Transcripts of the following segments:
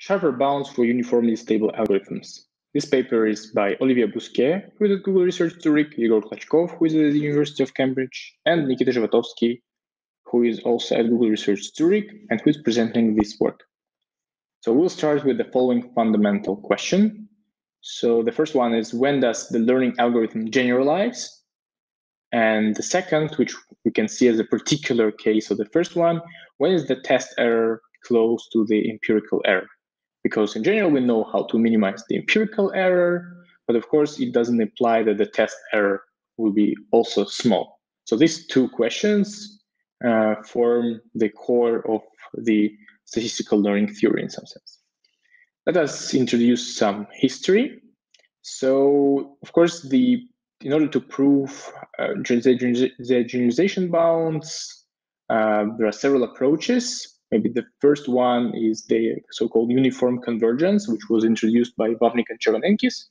Sharper bounds for uniformly stable algorithms. This paper is by Olivier Bousquet, who is at Google Research Zurich, Yegor Klochkov, who is at the University of Cambridge, and Nikita Zhivotovskiy, who is also at Google Research Zurich and who is presenting this work. So we'll start with the following fundamental question. So the first one is when does the learning algorithm generalize? And the second, which we can see as a particular case of the first one, when is the test error close to the empirical error? Because in general, we know how to minimize the empirical error, but of course, it doesn't imply that the test error will be also small. So these two questions uh, form the core of the statistical learning theory in some sense. Let us introduce some history. So, of course, the in order to prove uh, the generalization bounds, uh, there are several approaches. Maybe the first one is the so-called uniform convergence, which was introduced by Vapnik and Chervonenkis.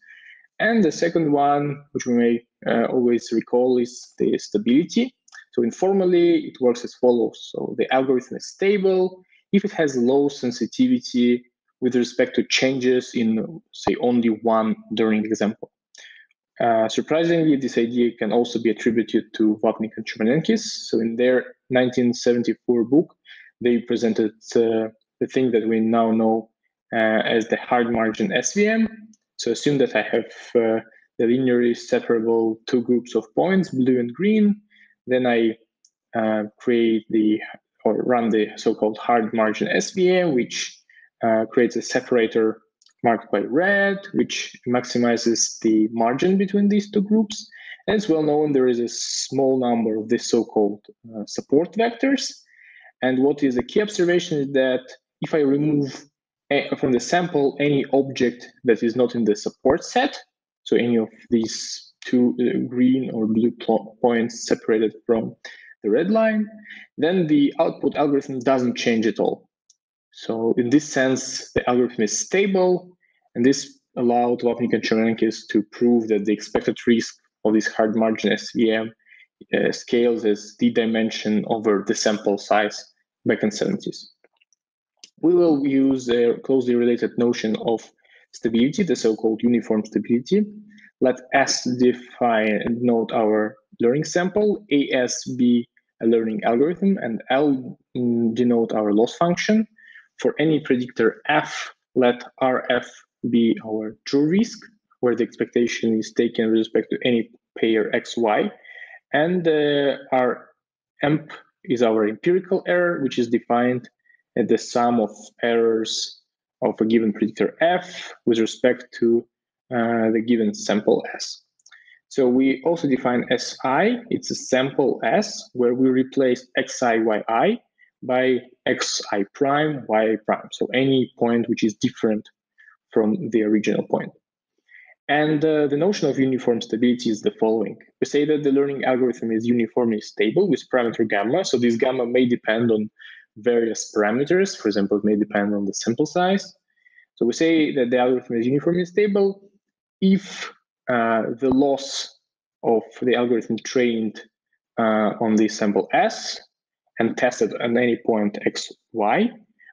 And the second one, which we may uh, always recall, is the stability. So informally, it works as follows. So the algorithm is stable if it has low sensitivity with respect to changes in, say, only one learning example. Uh, surprisingly, this idea can also be attributed to Vapnik and Chervonenkis. So in their 1974 book, they presented uh, the thing that we now know uh, as the hard margin SVM. So assume that I have uh, the linearly separable two groups of points, blue and green. Then I uh, create the or run the so-called hard margin SVM, which creates a separator marked by red, which maximizes the margin between these two groups. As well known there is a small number of these so-called uh, support vectors. And what is a key observation is that if I remove from the sample any object that is not in the support set, so any of these two uh, green or blue points separated from the red line, then the output algorithm doesn't change at all. So in this sense, the algorithm is stable, and this allowed Vapnik and Chervonenkis to prove that the expected risk of this hard margin SVM uh, scales as the dimension over the sample size back in 70s. We will use a closely related notion of stability, the so-called uniform stability. Let S define and note our learning sample, AS be a learning algorithm, and L mm, denote our loss function. For any predictor f, let rf be our true risk, where the expectation is taken with respect to any pair xy. And uh, our emp is our empirical error, which is defined as the sum of errors of a given predictor f with respect to uh, the given sample s. So we also define Si, it's a sample S, where we replace Xi, Yi by xi prime, yi prime. So any point which is different from the original point. And uh, the notion of uniform stability is the following. We say that the learning algorithm is uniformly stable with parameter gamma. So this gamma may depend on various parameters. For example, it may depend on the sample size. So we say that the algorithm is uniformly stable if uh, the loss of the algorithm trained uh, on the sample S and tested at any point x, y,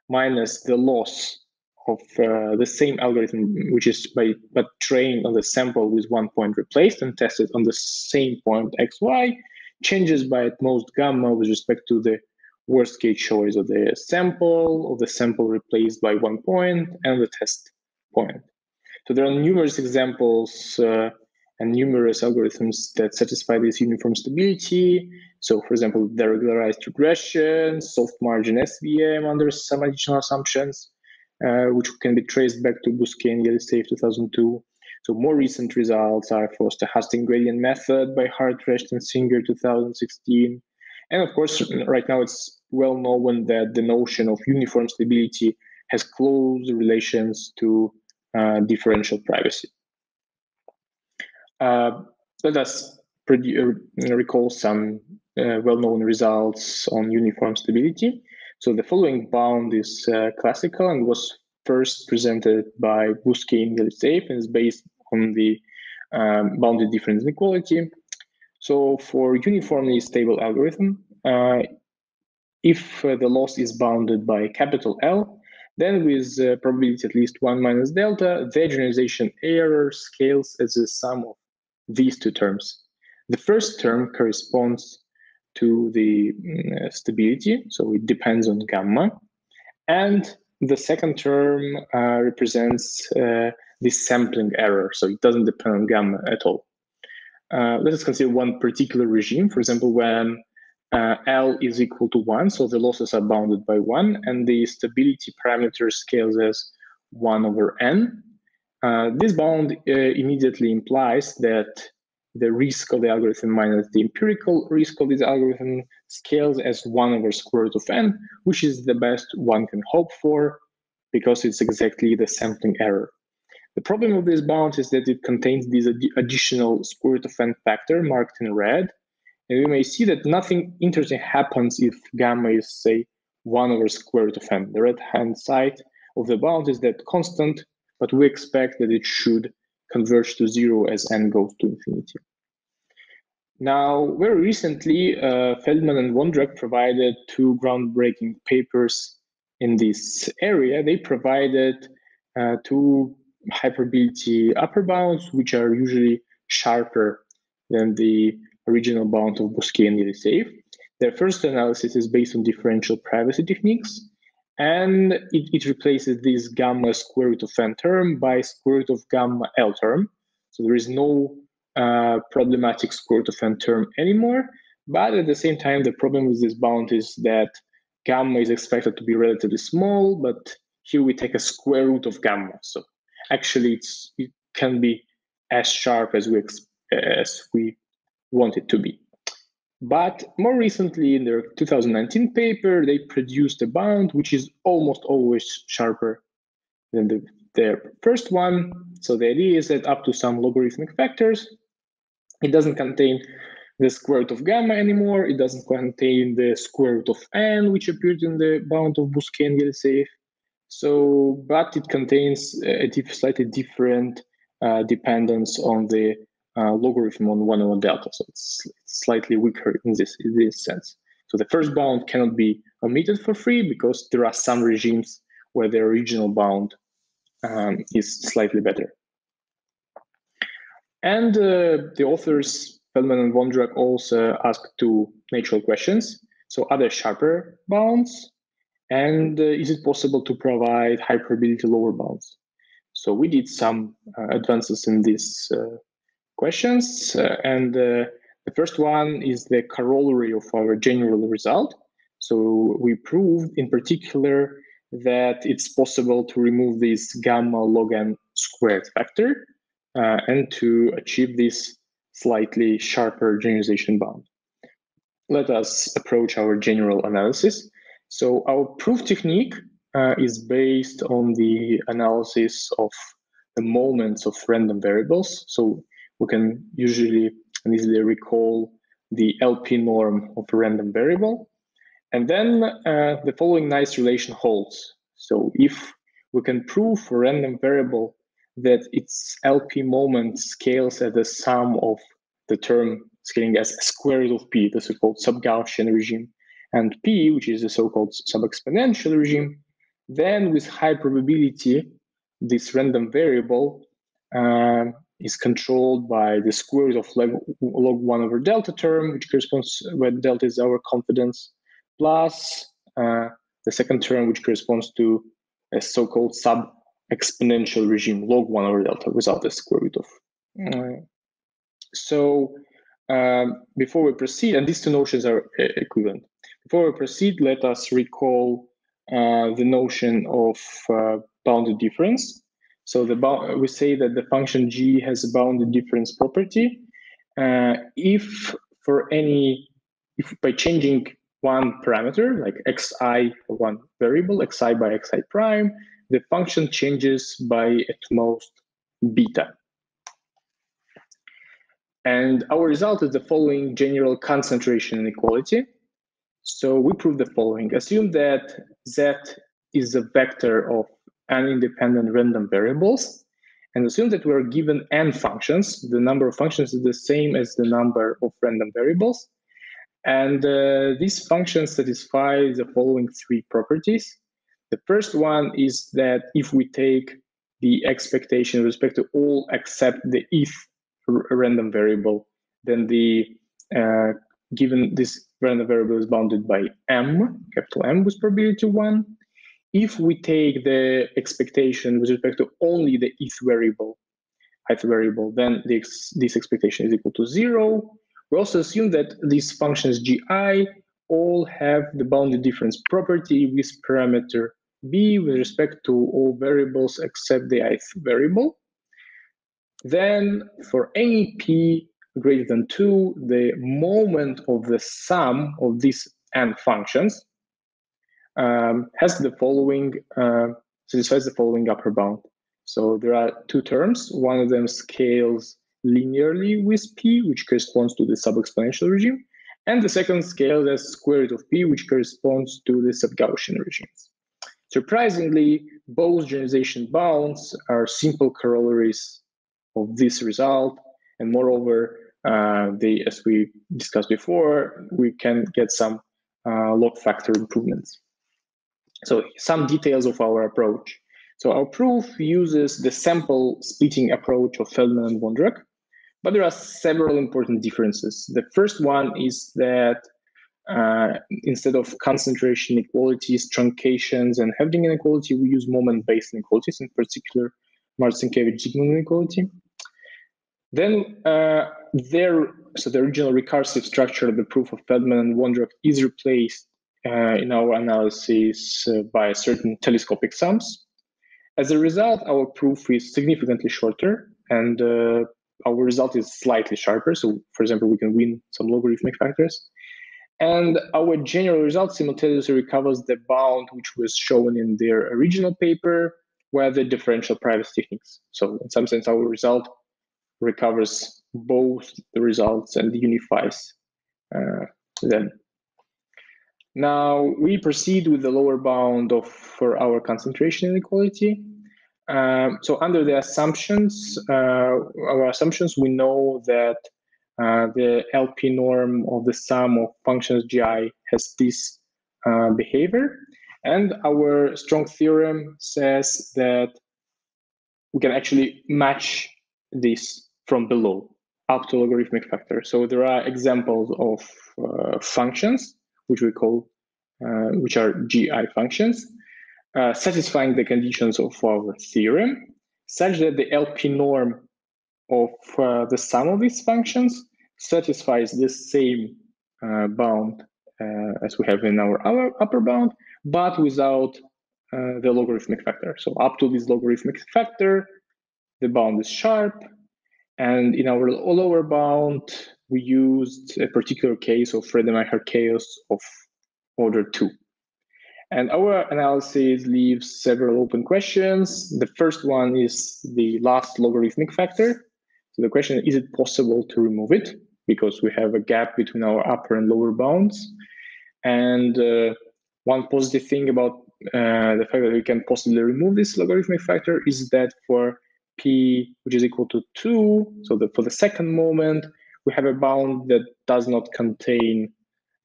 minus the loss of uh, the same algorithm, which is by but trained on the sample with one point replaced and tested on the same point x, y, changes by at most gamma with respect to the worst case choice of the sample, of the sample replaced by one point, and the test point. So there are numerous examples uh, and numerous algorithms that satisfy this uniform stability. So, for example, the regularized regression, soft margin SVM under some additional assumptions, which can be traced back to Bousquet and Elisseeff 2002. So, more recent results are for stochastic gradient method by Hardt, Recht and Singer 2016. And of course, right now it's well known that the notion of uniform stability has close relations to uh, differential privacy. Uh, let us uh, recall some uh, well-known results on uniform stability. So the following bound is uh, classical and was first presented by Bousquet and Elisseeff and is based on the um, bounded difference inequality. So for uniformly stable algorithm, uh, if uh, the loss is bounded by capital L, Then with uh, probability at least 1 minus delta, the generalization error scales as the sum of these two terms. The first term corresponds to the mm, stability, so it depends on gamma. And the second term uh, represents uh, the sampling error, so it doesn't depend on gamma at all. Uh, let us consider one particular regime, for example, when uh, L is equal to 1, so the losses are bounded by 1, and the stability parameter scales as 1 over n. Uh, this bound uh, immediately implies that the risk of the algorithm minus the empirical risk of this algorithm scales as 1 over square root of n, which is the best one can hope for because it's exactly the sampling error. The problem of this bound is that it contains this ad additional square root of n factor marked in red. And we may see that nothing interesting happens if gamma is, say, 1 over square root of n. The right-hand side of the bound is that constant, but we expect that it should converge to zero as n goes to infinity. Now, very recently, uh, Feldman and Vondrak provided two groundbreaking papers in this area. They provided uh, two high probability upper bounds, which are usually sharper than the original bound of Bousquet and Elisseeff. Their first analysis is based on differential privacy techniques, and it, it replaces this gamma square root of n term by square root of gamma L term. So there is no uh, problematic square root of n term anymore. But at the same time, the problem with this bound is that gamma is expected to be relatively small, but here we take a square root of gamma. So actually it's, it can be as sharp as we, as we want it to be. But more recently, in their 2019 paper, they produced a bound which is almost always sharper than the, their first one. So the idea is that up to some logarithmic factors, it doesn't contain the square root of gamma anymore. It doesn't contain the square root of n, which appeared in the bound of Bousquet and Elisseeff. So, but it contains a slightly different uh, dependence on the logarithm on one over delta. So it's, slightly weaker in this, in this sense. So the first bound cannot be omitted for free because there are some regimes where the original bound um, is slightly better. And uh, the authors, Feldman and Vondrak, also asked two natural questions. So are there sharper bounds? And uh, is it possible to provide high probability lower bounds? So we did some uh, advances in this uh, questions. Uh, and uh, the first one is the corollary of our general result. So we proved in particular that it's possible to remove this gamma log n squared factor uh, and to achieve this slightly sharper generalization bound. Let us approach our general analysis. So our proof technique uh, is based on the analysis of the moments of random variables. So we can usually and easily recall the LP norm of a random variable. And then uh, the following nice relation holds. So if we can prove for a random variable that its LP moment scales at the sum of the term scaling as square root of p, the so-called sub-Gaussian regime, and p, which is the so-called sub-exponential regime, then with high probability, this random variable uh, is controlled by the square root of log, log 1 over delta term, which corresponds where delta is our confidence, plus uh, the second term, which corresponds to a so-called sub exponential regime log 1 over delta without the square root of. Uh, so um, before we proceed, and these two notions are uh, equivalent. Before we proceed, let us recall uh, the notion of uh, bounded difference. So the we say that the function g has a bounded difference property. Uh, if for any, if by changing one parameter like xi one variable, xi by xi prime, the function changes by at most beta. And our result is the following general concentration inequality. So we prove the following. Assume that Z is a vector of n independent random variables, and assume that we're given n functions. The number of functions is the same as the number of random variables. And uh, these functions satisfy the following three properties. The first one is that if we take the expectation with respect to all except the if random variable, then the uh, given this random variable is bounded by m, capital M with probability one. If we take the expectation with respect to only the if variable, ith variable, then this, this expectation is equal to zero. We also assume that these functions gi all have the bounded difference property with parameter b with respect to all variables except the ith variable. Then for any p greater than 2, the moment of the sum of these n functions um, has the following, uh, satisfies the following upper bound. So there are two terms. One of them scales linearly with p, which corresponds to the sub-exponential regime. And the second scales as square root of p, which corresponds to the sub-Gaussian regimes. Surprisingly, both generalization bounds are simple corollaries of this result. And moreover, uh, they, as we discussed before, we can get some uh, log factor improvements. So some details of our approach. So our proof uses the sample splitting approach of Feldman and Vondrak, but there are several important differences. The first one is that uh, instead of concentration inequalities, truncations, and Hoeffding inequality, we use moment-based inequalities, in particular Marcinkiewicz-Zygmund inequality. Then uh, there, so the original recursive structure of the proof of Feldman and Vondrak is replaced in our analysis uh, by certain telescopic sums. As a result, our proof is significantly shorter and uh, our result is slightly sharper. So for example, we can win some logarithmic factors. And our general result simultaneously recovers the bound which was shown in their original paper, where the differential privacy techniques. So in some sense, our result recovers both the results and unifies uh, them. Now we proceed with the lower bound of for our concentration inequality. Um, so under the assumptions, uh, our assumptions, we know that uh, the LP norm of the sum of functions GI has this uh, behavior. And our strong theorem says that we can actually match this from below up to logarithmic factor. So there are examples of uh, functions which we call, uh, which are GI functions, uh, satisfying the conditions of our theorem, such that the LP norm of uh, the sum of these functions satisfies the same bound as we have in our, our upper bound, but without uh, the logarithmic factor. So up to this logarithmic factor, the bound is sharp, and in our lower bound, we used a particular case of Rademacher chaos of order two. And our analysis leaves several open questions. The first one is the last logarithmic factor. So the question is, is it possible to remove it? Because we have a gap between our upper and lower bounds. And uh, one positive thing about uh, the fact that we can possibly remove this logarithmic factor is that for p which is equal to 2, so that for the second moment, we have a bound that does not contain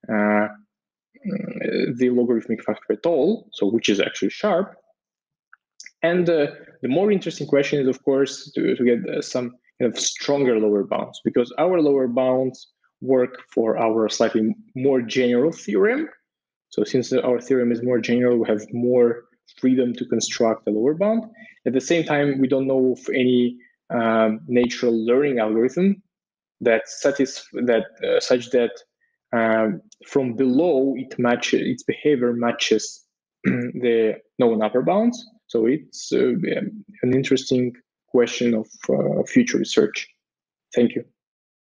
uh, the logarithmic factor at all, so which is actually sharp. And uh, the more interesting question is, of course, to, to get uh, some kind of stronger lower bounds, because our lower bounds work for our slightly more general theorem. So since our theorem is more general, we have more freedom to construct a lower bound. At the same time, we don't know of any um, natural learning algorithm that satisf- that uh, such that um, from below it matches its behavior matches the known upper bounds. So it's uh, an interesting question of uh, future research. Thank you.